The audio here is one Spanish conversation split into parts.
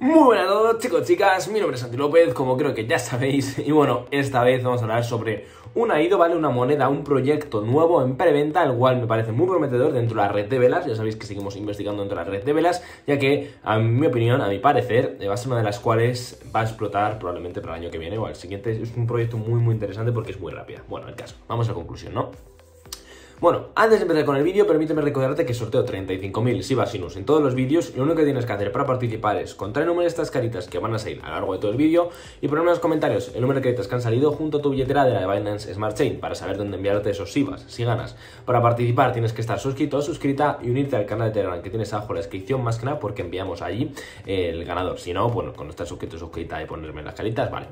Muy buenas a todos chicos, chicas, mi nombre es Santi López, como creo que ya sabéis, y bueno, esta vez vamos a hablar sobre una IDO, ¿vale? Una moneda, un proyecto nuevo en preventa, el cual me parece muy prometedor dentro de la red de velas, ya sabéis que seguimos investigando dentro de la red de velas, ya que, a mi opinión, a mi parecer, va a ser una de las cuales va a explotar probablemente para el año que viene o al siguiente, es un proyecto muy muy interesante porque es muy rápida. Bueno, el caso, vamos a conclusión, ¿no? Bueno, antes de empezar con el vídeo, permíteme recordarte que sorteo 35.000 Siva Sinus en todos los vídeos. Lo único que tienes que hacer para participar es contar el número de estas caritas que van a salir a lo largo de todo el vídeo y ponerme en los comentarios el número de caritas que han salido junto a tu billetera de la Binance Smart Chain para saber dónde enviarte esos Sivas, si ganas. Para participar tienes que estar suscrito o suscrita y unirte al canal de Telegram que tienes abajo en la descripción más que nada porque enviamos allí el ganador. Si no, bueno, con estar suscrito o suscrita y ponerme las caritas, vale.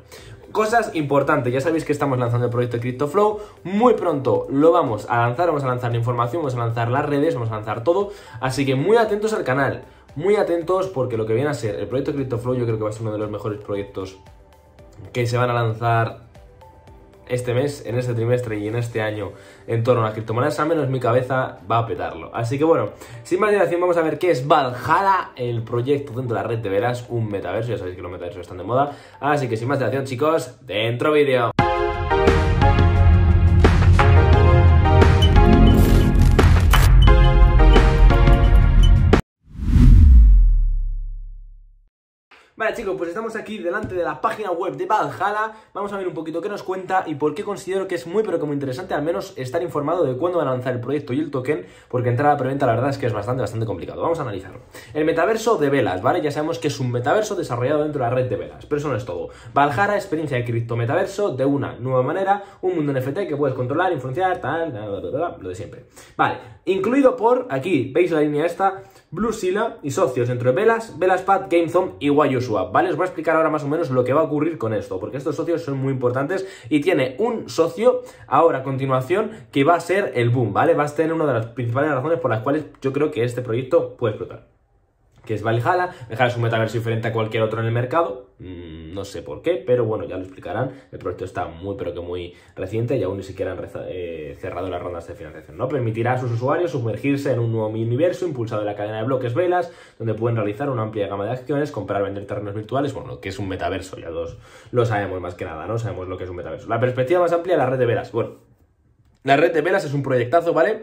Cosas importantes, ya sabéis que estamos lanzando el proyecto CryptoFlow. Muy pronto lo vamos a lanzar, vamos a lanzar la información, vamos a lanzar las redes, vamos a lanzar todo. Así que muy atentos al canal, muy atentos porque lo que viene a ser el proyecto CryptoFlow yo creo que va a ser uno de los mejores proyectos que se van a lanzar este mes, en este trimestre y en este año en torno a las criptomonedas, al menos mi cabeza va a petarlo. Así que bueno, sin más dilación, vamos a ver qué es Valhalla, el proyecto dentro de la red de veras, un metaverso. Ya sabéis que los metaversos están de moda. Así que sin más dilación, chicos, dentro vídeo. Vale chicos, pues estamos aquí delante de la página web de Valhalla Vamos a ver un poquito qué nos cuenta y por qué considero que es muy pero muy interesante Al menos estar informado de cuándo van a lanzar el proyecto y el token Porque entrar a la preventa la verdad es que es bastante, bastante complicado Vamos a analizarlo El metaverso de velas, ¿vale? Ya sabemos que es un metaverso desarrollado dentro de la red de velas Pero eso no es todo Valhalla, experiencia de cripto metaverso de una nueva manera Un mundo NFT que puedes controlar, influenciar, tal, lo de siempre Vale, incluido por, aquí, veis la línea esta Blue Sila y socios dentro de Velas, Velaspad, GameZone y Swap, ¿vale? Os voy a explicar ahora más o menos lo que va a ocurrir con esto, porque estos socios son muy importantes y tiene un socio ahora a continuación que va a ser el boom, ¿vale? Va a tener una de las principales razones por las cuales yo creo que este proyecto puede explotar que es Valhalla. Valhalla es un metaverso diferente a cualquier otro en el mercado. Mm, no sé por qué, pero bueno, ya lo explicarán. El proyecto está muy, pero que muy reciente y aún ni siquiera han eh, cerrado las rondas de financiación. ¿no? Permitirá a sus usuarios sumergirse en un nuevo universo impulsado en la cadena de bloques velas, donde pueden realizar una amplia gama de acciones, comprar, vender terrenos virtuales. Bueno, que es un metaverso, ya dos lo sabemos más que nada, ¿no? Sabemos lo que es un metaverso. La perspectiva más amplia de la red de velas. Bueno, la red de velas es un proyectazo, ¿vale?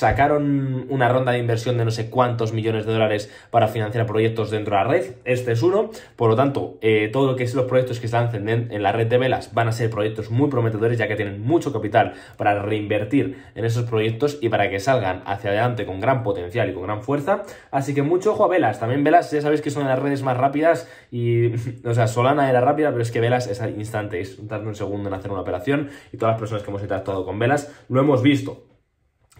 Sacaron una ronda de inversión de no sé cuántos millones de dólares para financiar proyectos dentro de la red. Este es uno. Por lo tanto, eh, todo lo que es los proyectos que se lancen en la red de velas van a ser proyectos muy prometedores, ya que tienen mucho capital para reinvertir en esos proyectos y para que salgan hacia adelante con gran potencial y con gran fuerza. Así que mucho ojo a velas. También velas, ya sabéis que son las redes más rápidas y, o sea, Solana era rápida, pero es que velas es al instante, es darle un segundo en hacer una operación y todas las personas que hemos interactuado con velas lo hemos visto.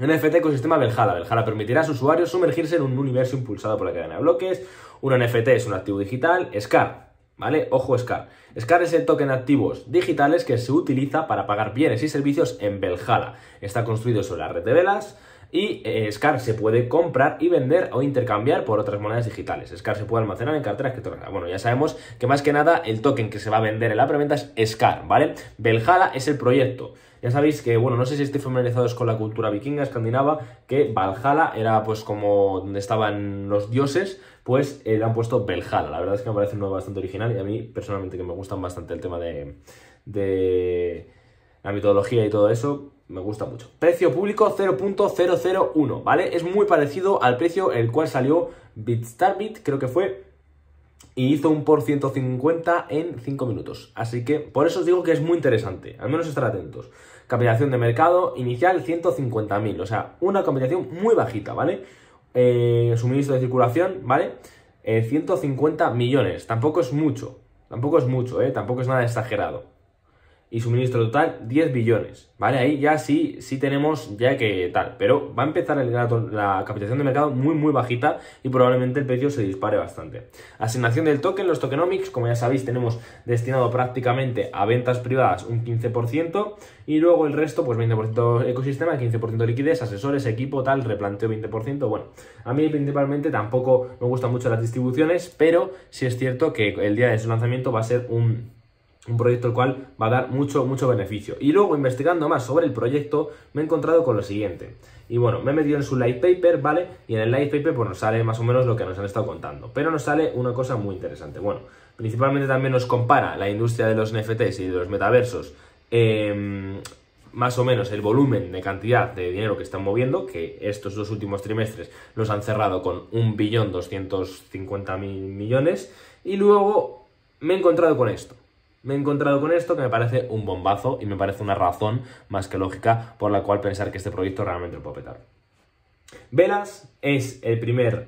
NFT ecosistema Belhala. Belhala permitirá a sus usuarios sumergirse en un universo impulsado por la cadena de bloques. Un NFT es un activo digital. SCAR, ¿vale? Ojo SCAR. SCAR es el token de activos digitales que se utiliza para pagar bienes y servicios en Belhala. Está construido sobre la red de velas. Y eh, SCAR se puede comprar y vender o intercambiar por otras monedas digitales. SCAR se puede almacenar en carteras criptográficas. Bueno, ya sabemos que más que nada el token que se va a vender en la preventa es SCAR, ¿vale? Belhala es el proyecto. Ya sabéis que, bueno, no sé si estéis familiarizados con la cultura vikinga escandinava, que Valhalla era pues como donde estaban los dioses, pues le han puesto Belhalla. La verdad es que me parece un nuevo bastante original y a mí personalmente que me gustan bastante el tema de, de la mitología y todo eso, me gusta mucho. Precio público 0.001, ¿vale? Es muy parecido al precio el cual salió Bitstarbit, creo que fue, y hizo un por 150 en 5 minutos. Así que por eso os digo que es muy interesante, al menos estar atentos. Capitalización de mercado inicial 150.000, o sea, una capitalización muy bajita, ¿vale? Eh, suministro de circulación, ¿vale? 150 eh, millones, tampoco es mucho, tampoco es mucho, ¿eh? Tampoco es nada exagerado y suministro total 10 billones, ¿vale? Ahí ya sí, sí tenemos ya que tal, pero va a empezar el, la capitalización de mercado muy muy bajita y probablemente el precio se dispare bastante. Asignación del token, los tokenomics, como ya sabéis, tenemos destinado prácticamente a ventas privadas un 15% y luego el resto, pues 20% ecosistema, 15% liquidez, asesores, equipo, tal, replanteo 20%. Bueno, a mí principalmente tampoco me gustan mucho las distribuciones, pero sí es cierto que el día de su lanzamiento va a ser un un proyecto el cual va a dar mucho, mucho beneficio. Y luego, investigando más sobre el proyecto, me he encontrado con lo siguiente. Y bueno, me he metido en su light paper, ¿vale? Y en el light paper pues nos sale más o menos lo que nos han estado contando. Pero nos sale una cosa muy interesante. Bueno, principalmente también nos compara la industria de los NFTs y de los metaversos. Em, más o menos el volumen de cantidad de dinero que están moviendo, que estos dos últimos trimestres los han cerrado con 1.250.000 millones. Y luego me he encontrado con esto me he encontrado con esto que me parece un bombazo y me parece una razón más que lógica por la cual pensar que este proyecto realmente lo puedo petar. Velas es el primer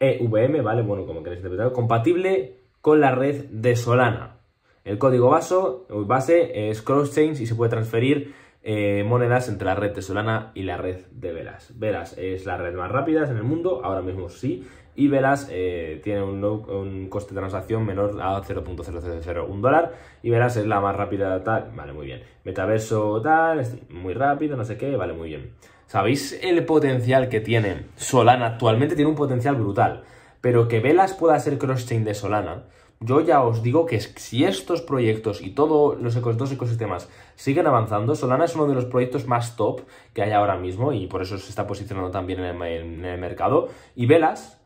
EVM, ¿vale? Bueno, como queréis interpretar, compatible con la red de Solana. El código base es cross-chain y se puede transferir eh, monedas entre la red de Solana y la red de Velas. Velas es la red más rápida en el mundo, ahora mismo sí, y Velas eh, tiene un, coste de transacción menor a 0.0001 dólar y Velas es la más rápida tal, vale, muy bien. Metaverso tal, es muy rápido, no sé qué, vale, muy bien. ¿Sabéis el potencial que tiene Solana actualmente? Tiene un potencial brutal, pero que Velas pueda ser cross-chain de Solana, yo ya os digo que si estos proyectos y todos los dos ecosistemas siguen avanzando, Solana es uno de los proyectos más top que hay ahora mismo y por eso se está posicionando también en en el mercado. Y Velas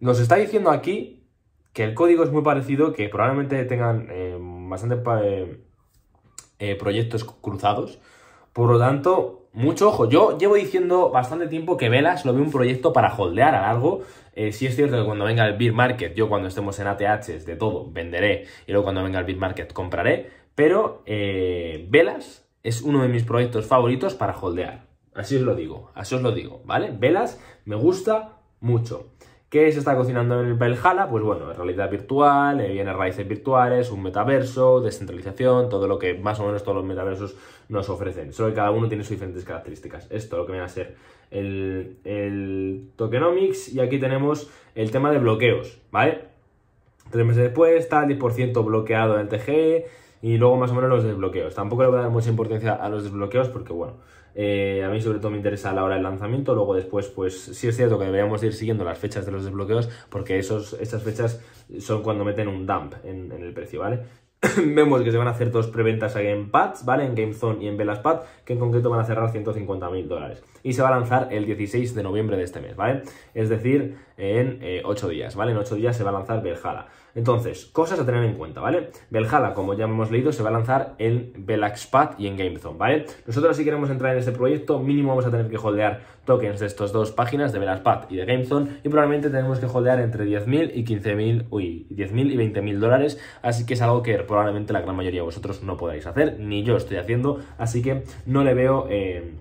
nos está diciendo aquí que el código es muy parecido, que probablemente tengan eh, bastante eh, eh, proyectos cruzados. Por lo tanto, mucho ojo. Yo llevo diciendo bastante tiempo que Velas lo veo un proyecto para holdear a largo. si es cierto que cuando venga el Beer Market, yo cuando estemos en ATHs de todo, venderé. Y luego cuando venga el Beer Market, compraré. Pero Velas es uno de mis proyectos favoritos para holdear. Así os lo digo, así os lo digo, ¿vale? Velas me gusta mucho. ¿Qué se está cocinando en el Valhalla? Pues bueno, realidad virtual, eh, viene raíces virtuales, un metaverso, descentralización, todo lo que más o menos todos los metaversos nos ofrecen. Solo que cada uno tiene sus diferentes características. Esto lo que viene a ser el, el tokenomics y aquí tenemos el tema de bloqueos, ¿vale? Tres meses después está el 10% bloqueado en el TG y luego más o menos los desbloqueos. Tampoco le voy a dar mucha importancia a los desbloqueos porque, bueno, eh, a mí sobre todo me interesa la hora del lanzamiento. Luego después, pues sí es cierto que deberíamos ir siguiendo las fechas de los desbloqueos porque esos, esas fechas son cuando meten un dump en, el precio, ¿vale? Vemos que se van a hacer dos preventas aquí en PADS, ¿vale? En GameZone y en Velaspad, que en concreto van a cerrar 150.000 dólares. Y se va a lanzar el 16 de noviembre de este mes, ¿vale? Es decir, en 8 eh, días, ¿vale? En 8 días se va a lanzar Belhala. Entonces, cosas a tener en cuenta, ¿vale? Belhala, como ya hemos leído, se va a lanzar en Belaxpad y en GameZone, ¿vale? Nosotros si queremos entrar en este proyecto, mínimo vamos a tener que holdear tokens de estas dos páginas, de Belaxpad y de GameZone, y probablemente tenemos que holdear entre 10.000 y 15.000, uy, 10.000 y 20.000 dólares, así que es algo que probablemente la gran mayoría de vosotros no podáis hacer, ni yo estoy haciendo, así que no le veo eh,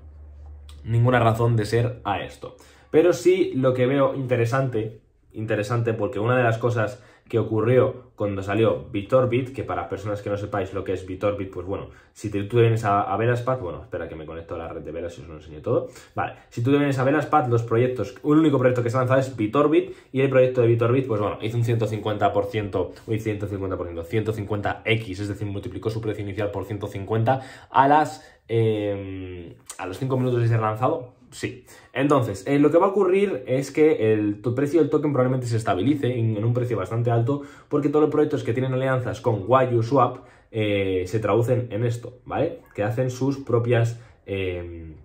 ninguna razón de ser a esto. Pero sí lo que veo interesante, interesante porque una de las cosas que ocurrió cuando salió VitorBit, que para personas que no sepáis lo que es VitorBit, pues bueno, si tú vienes a, a bueno, espera que me conecto a la red de Velas y os lo enseño todo. Vale, si tú vienes a Velaspad, los proyectos, un único proyecto que se ha lanzado es VitorBit y el proyecto de VitorBit, pues bueno, hizo un 150%, uy, 150%, 150x, es decir, multiplicó su precio inicial por 150 a las, eh, a los 5 minutos de ser lanzado, Sí. Entonces, eh, lo que va a ocurrir es que el precio del token probablemente se estabilice en, un precio bastante alto porque todos los proyectos que tienen alianzas con YuSwap eh, se traducen en esto, ¿vale? Que hacen sus propias... Eh,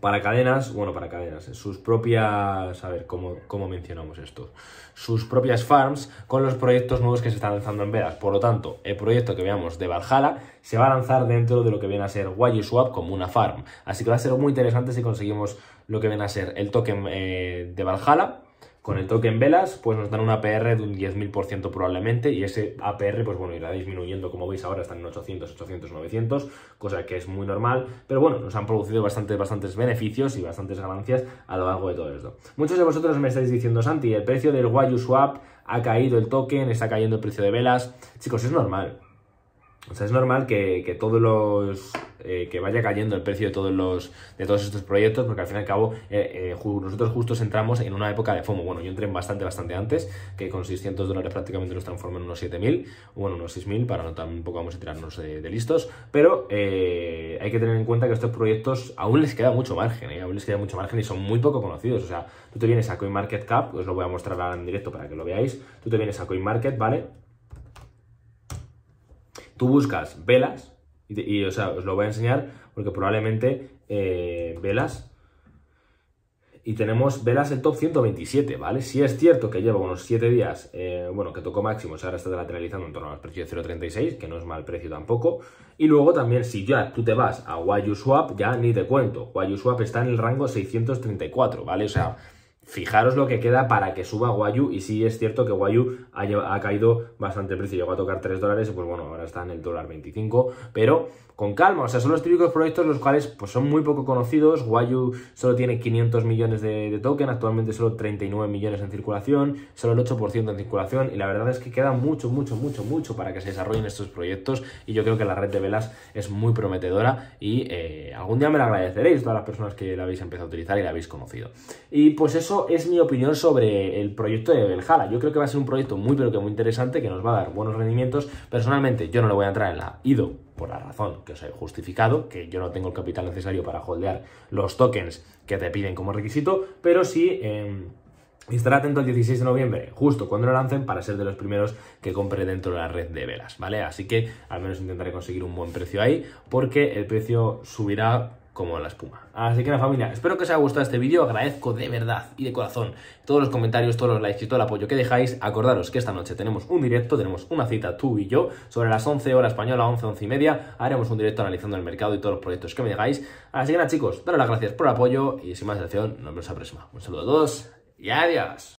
para cadenas, bueno, para cadenas, sus propias, a ver, ¿cómo, ¿cómo, mencionamos esto? Sus propias farms con los proyectos nuevos que se están lanzando en veras. Por lo tanto, el proyecto que veamos de Valhalla se va a lanzar dentro de lo que viene a ser YuSwap como una farm. Así que va a ser muy interesante si conseguimos lo que viene a ser el token eh, de Valhalla con el token Velas, pues nos dan un APR de un 10.000% probablemente y ese APR, pues bueno, irá disminuyendo, como veis ahora están en 800, 800, 900, cosa que es muy normal, pero bueno, nos han producido bastantes, bastantes beneficios y bastantes ganancias a lo largo de todo esto. Muchos de vosotros me estáis diciendo, Santi, el precio del YuSwap ha caído el token, está cayendo el precio de Velas. Chicos, es normal. O sea, es normal que, todos los. Eh, que vaya cayendo el precio de todos los de todos estos proyectos, porque al fin y al cabo eh, eh, nosotros justos entramos en una época de FOMO. Bueno, yo entré bastante, bastante antes, que con 600 dólares prácticamente nos transformó en unos 7000, bueno, unos 6000, para no tampoco vamos a tirarnos de, listos, pero hay que tener en cuenta que estos proyectos aún les queda mucho margen, aún les queda mucho margen y son muy poco conocidos. O sea, tú te vienes a CoinMarketCap, os lo voy a mostrar ahora en directo para que lo veáis, tú te vienes a CoinMarket, ¿vale? Tú buscas velas, y, os lo voy a enseñar porque probablemente eh, velas y tenemos velas el top 127, ¿vale? Si es cierto que lleva unos 7 días, eh, bueno, que tocó máximo, o ahora está lateralizando en torno al precio de 0.36, que no es mal precio tampoco. Y luego también, si ya tú te vas a Wayu Swap, ya ni te cuento. Wayu Swap está en el rango 634, ¿vale? O sea, fijaros lo que queda para que suba Wayu. Y sí es cierto que Wayu ha, caído bastante precio, llegó a tocar 3 dólares, y pues bueno, ahora está en el dólar 25, pero con calma. O sea, son los típicos proyectos los cuales pues, son muy poco conocidos. Wayu solo tiene 500 millones de, de token, actualmente solo 39 millones en circulación, solo el 8% en circulación. Y la verdad es que queda mucho, mucho, mucho, mucho para que se desarrollen estos proyectos. Y yo creo que la red de velas es muy prometedora y eh, algún día me la agradeceréis todas las personas que la habéis empezado a utilizar y la habéis conocido. Y pues eso es mi opinión sobre el proyecto de Belhala. Yo creo que va a ser un proyecto muy, pero que muy interesante que nos va a dar buenos rendimientos. Personalmente, yo no le voy a entrar en la IDO por la razón que os he justificado, que yo no tengo el capital necesario para holdear los tokens que te piden como requisito, pero sí eh, estar atento el 16 de noviembre, justo cuando lo lancen, para ser de los primeros que compre dentro de la red de velas, ¿vale? Así que al menos intentaré conseguir un buen precio ahí, porque el precio subirá como la espuma. Así que la familia, espero que os haya gustado este vídeo, agradezco de verdad y de corazón todos los comentarios, todos los likes y todo el apoyo que dejáis. Acordaros que esta noche tenemos un directo, tenemos una cita tú y yo, sobre las 11 horas española, 11, 11 y media, haremos un directo analizando el mercado y todos los proyectos que me digáis. Así que nada chicos, daros las gracias por el apoyo y sin más dilación, nos vemos la próxima. Un saludo a todos y adiós.